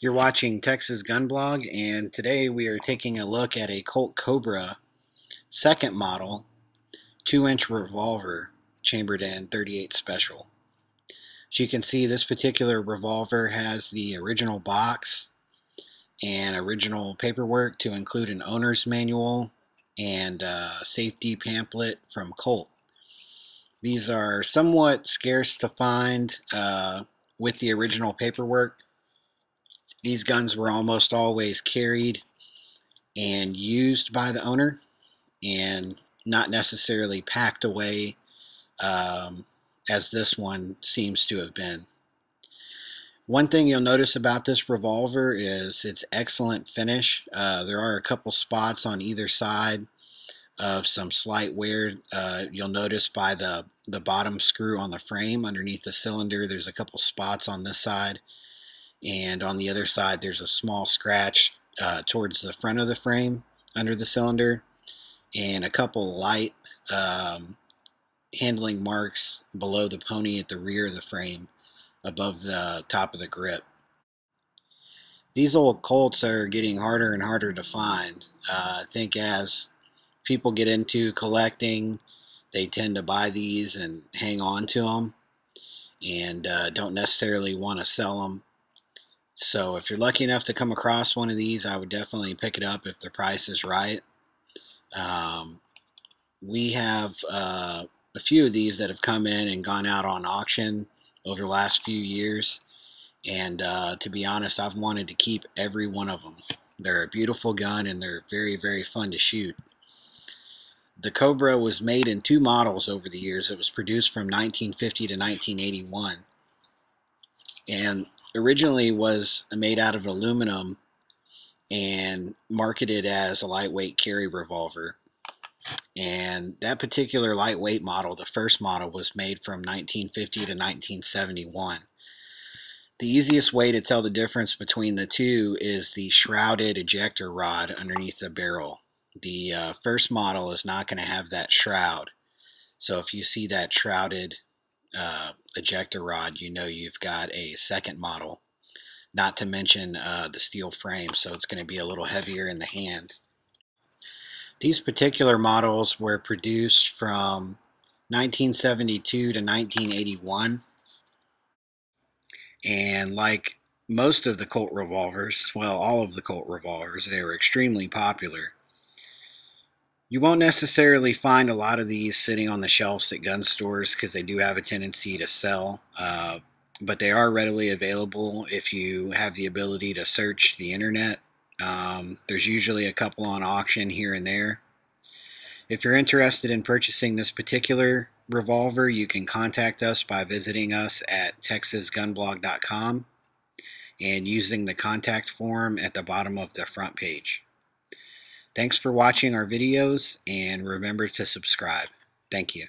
You're watching Texas Gun Blog, and today we are taking a look at a Colt Cobra second model 2 inch revolver chambered in 38 special. As you can see, this particular revolver has the original box and original paperwork to include an owner's manual and a safety pamphlet from Colt. These are somewhat scarce to find uh, with the original paperwork these guns were almost always carried and used by the owner and not necessarily packed away um, as this one seems to have been. One thing you'll notice about this revolver is its excellent finish. Uh, there are a couple spots on either side of some slight wear. Uh, you'll notice by the, the bottom screw on the frame underneath the cylinder, there's a couple spots on this side and on the other side there's a small scratch uh, towards the front of the frame under the cylinder and a couple light um, handling marks below the pony at the rear of the frame above the top of the grip. These old Colts are getting harder and harder to find. Uh, I think as people get into collecting, they tend to buy these and hang on to them and uh, don't necessarily want to sell them so if you're lucky enough to come across one of these, I would definitely pick it up if the price is right. Um, we have uh, a few of these that have come in and gone out on auction over the last few years. And uh, to be honest, I've wanted to keep every one of them. They're a beautiful gun and they're very, very fun to shoot. The Cobra was made in two models over the years. It was produced from 1950 to 1981. And originally was made out of aluminum and marketed as a lightweight carry revolver. And that particular lightweight model, the first model, was made from 1950 to 1971. The easiest way to tell the difference between the two is the shrouded ejector rod underneath the barrel. The uh, first model is not going to have that shroud. So if you see that shrouded uh, ejector rod, you know you've got a second model. Not to mention uh, the steel frame, so it's going to be a little heavier in the hand. These particular models were produced from 1972 to 1981. And like most of the Colt revolvers, well, all of the Colt revolvers, they were extremely popular. You won't necessarily find a lot of these sitting on the shelves at gun stores because they do have a tendency to sell, uh, but they are readily available if you have the ability to search the internet. Um, there's usually a couple on auction here and there. If you're interested in purchasing this particular revolver, you can contact us by visiting us at texasgunblog.com and using the contact form at the bottom of the front page. Thanks for watching our videos and remember to subscribe. Thank you.